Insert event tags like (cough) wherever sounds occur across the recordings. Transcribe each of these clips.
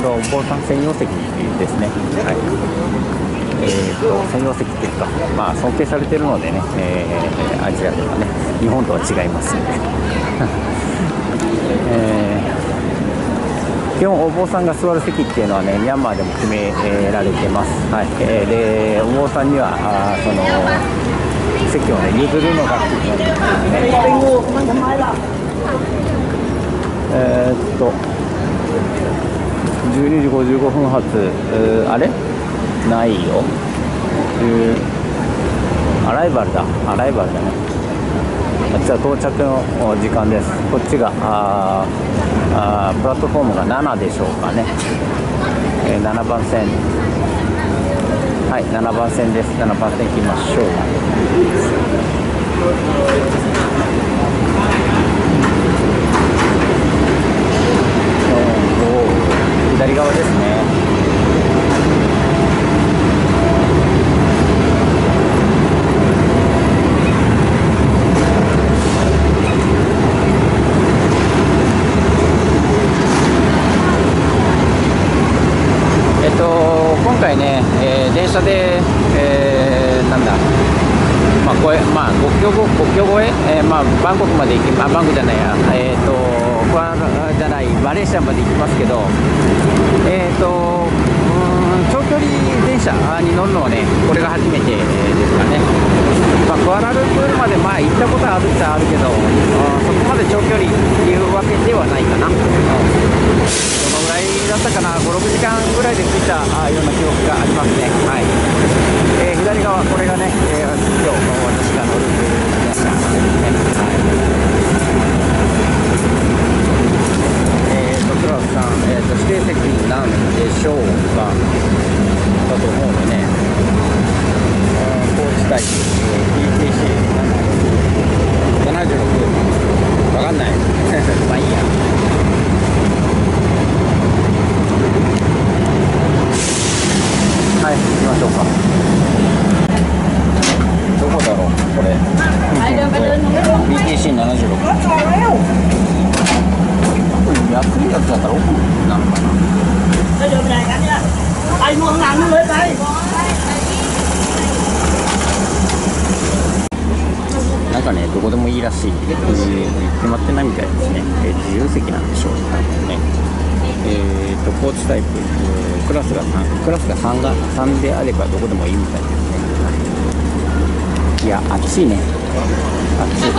これはお坊さん専用席ですね。はい。えーと、専用席っていうか、まあ、尊敬されてるのでね、えー、アジアではね日本とは違います。んで、えー、基本お坊さんが座る席っていうのはねミャンマーでも決められてます、はい。えー、でお坊さんにはあその席をね譲るのがっていうね。えー、っと12時55分発、あれ？ないよ、アライバルだ。アライバルだね。あっちは到着の時間です。こっちがああプラットフォームが7でしょうかね、えー、7番線。はい7番線です。7番線行きましょう左側ですねえっと今回ね、えー、電車で、えー、なんだまあ、これまあ、国境国境越ええー、まあ、バンコクまで行き、まあ、バンコクじゃないや、えーと、クアじゃないマレーシアまで行きますけど、えーと、うん長距離電車に乗るのはねこれが初めてですかね、まあ、クアラルンプールまでまあ行ったことはあるっちゃあるけどそこまで長距離っていうわけではないかな、うん、どのぐらいだったかな？56時間ぐらいで着いたような記憶がありますね。はい、えー、左側これがね、えー、今日私が乗る電車ですねはいクラスさん、えーと、指定席なんでしょうかだと思うんでね高知対 PTC76 わかんないまあいいやはい行きましょうかどこだろうこれ PTC76 安いやつだったら奥なのかなでもいいらしい、えー、決まってないみたいですね、えー、自由席なんでしょう、多分ね。えーと、コーチタイプ、えー、クラスが3、クラスが3が3であればどこでもいいみたいですね。いや、暑いね。暑い。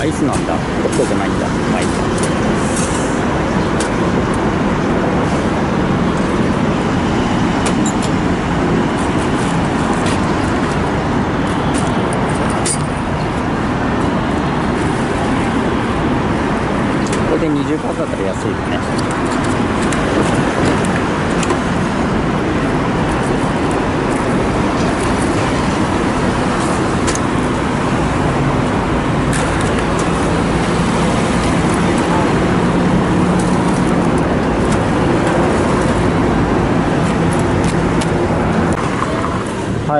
アイスなんだ。ホットじゃないんだ。まあこいで20パーだったら安いよね。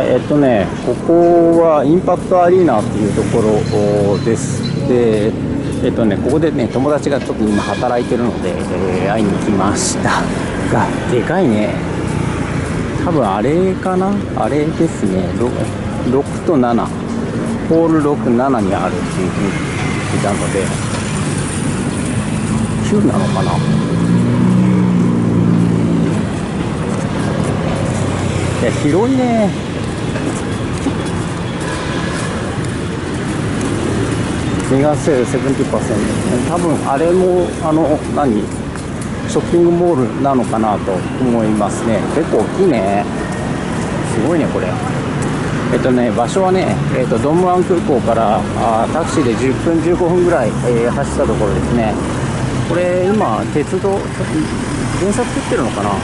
い、えっとね、ここはインパクトアリーナっていうところです。で、えっとね、ここでね、友達がちょっと今働いてるので、えー会いに来ました。が、でかいね。多分あれかな？あれですね、6, 6と7、ホール6、7にあるっていうふうに聞いたので、9なのかな？いや広いね。メガセール70%多分あれもあの何？ショッピングモールなのかなと思いますね。結構大きいね。すごいねこれ。えっとね場所はね、えっと、ドンムアン空港からあタクシーで10分15分ぐらい、えー走ったところですね。これ今鉄道電車作ってるのかな、ね。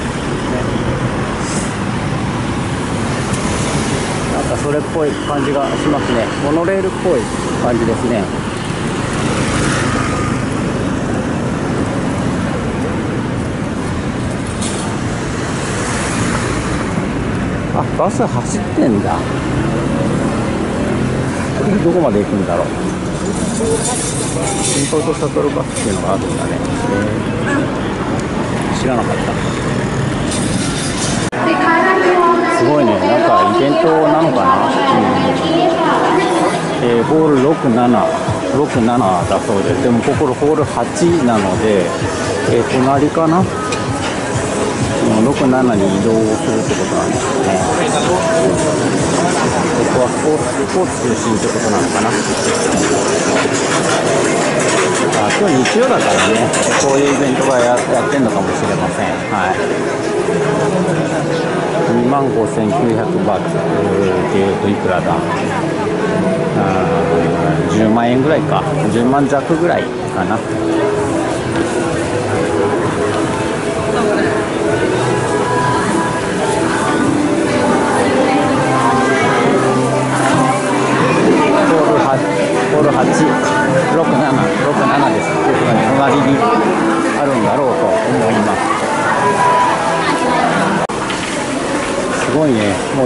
なんかそれっぽい感じがしますね。モノレールっぽい感じですね。あバス走ってんだ。これどこまで行くんだろう。インポートシャトルバスっていうのがあるんだね、へー。知らなかった。すごいね、なんかイベントなのかな、うんえーホール6、7、6、7だそうです、でもここホール8なので、えー隣かな、うん6、7に移動をするってことなんですよね。ここはスポーツスポーツ中心ってことなのかな。あ今日日曜だからね、こういうイベントがややってんのかもしれません。はい2万5900バーツっていうといくらだあー10万円ぐらいか10万弱ぐらいかな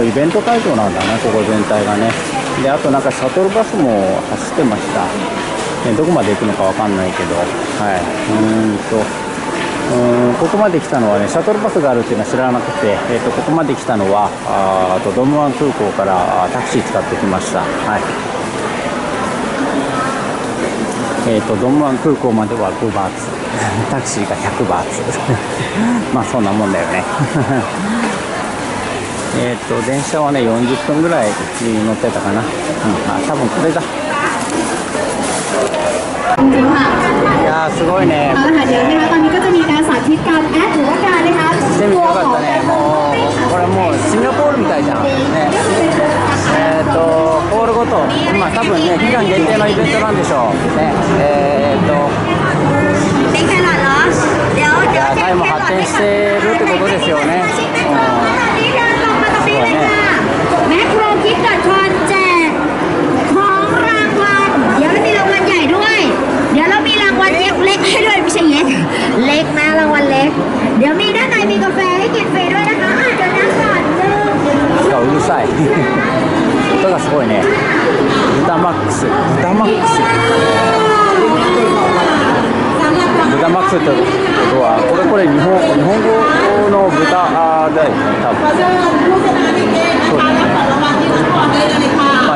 イベント会場なんだね、ここ全体がね。で、あとなんかシャトルバスも走ってました。ね、どこまで行くのかわかんないけど、はい。うーんと、うーんここまで来たのはね、シャトルバスがあるっていうのは知らなくて、えっ、と、ここまで来たのは、あとドムワン空港からタクシー使ってきました。はい。えー、とドムワン空港までは5バーツ (laughs) タクシーが100バーツ (laughs) まあそんなもんだよね (laughs) えっ、ー、と電車はね40分ぐらい乗ってたかな、うん、あ多分これだ。いやーすごいね。セミかったねもうこれもうシンガポールみたいじゃん。ね。えっ、ー、とホールごとまあ多分ね期間限定のイベントなんでしょう。ね。えっ、ー、といやタイも発展してるってことですよね、うん วัลเล็กเล็กให้ด้วยไม่ใช่เล็กเล็กนะรางวัลเล็ก เดี๋ยวมีด้านในมีกาแฟให้กินฟรีด้วยนะคะอ่ะเดี๋ยวนั่งก่อนหนึ่ง しかもうるさい音がすごいね豚マックス豚マックス豚マックスってことはこれこれ日本日本語の豚だよね多分そうだねまあ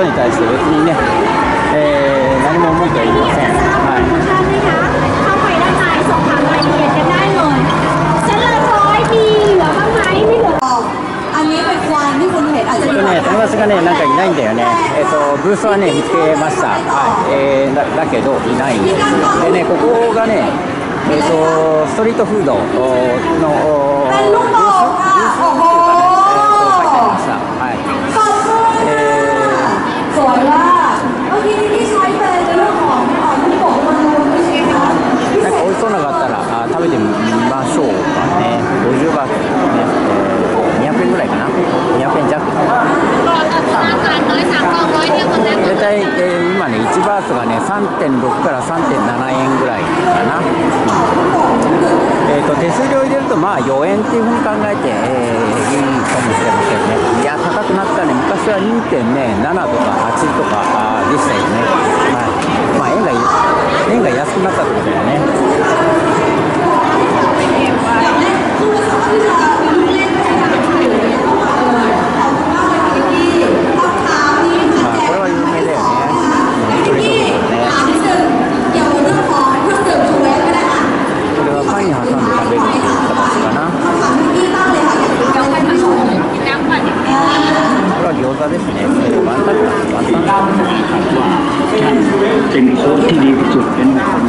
ことに対して別にね、えー、何も思いとは言いません。はい。私がね、なんかいないんだよね、えっと、ブースはね、見つけました、はい。えー、だだけどいないんです、でね、ここがね、えっと、とストリートフードのまあ4円っていうふうに考えて、えー、いいかもしれませんね。いや高くなったね。昔は2.7とか8とかでしたよね。はい。まあ円が円が安くなったってことだよね。パンに挟んで食べる。va a definirse, va a estar, va a estar. เป็นโค้ชที่ดีที่สุดเป็นคน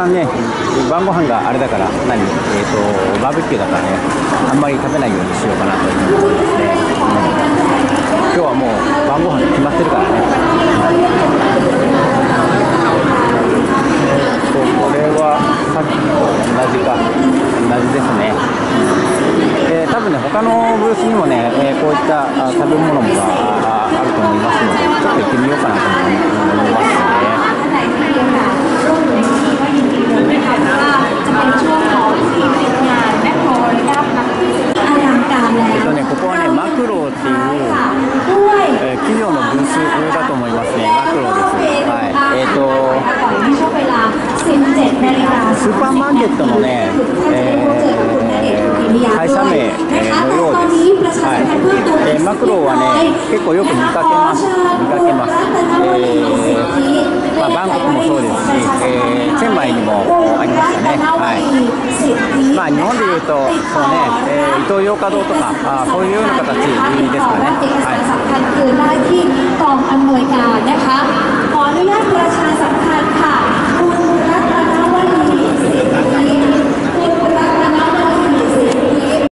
さんね晩ご飯があれだから何、えーと、バーベキューだからねあんまり食べないようにしようかなというと思いますね、うん、今日はもう晩ご飯決まってるからね、うん、これはさっきと同じか。同じですね、えー、多分ね他のブースにもね、えー、こういった食べ物があると思いますのでちょっと行ってみようかなと思いますね。ね、ここはね、マクロっていう、企業のブースだと思いますね。マクロです。スーパーマーケットのね、えー会社名、えーのようです。はい。えーマクロはね、結構よく見かけます。見かけます。えーバンコクもそうです。し、えー、チェンマイにもありましたね、はい。まあ、日本でいうとそうね、ねえー、伊東洋華堂とかあそういうような形ですかね。はい。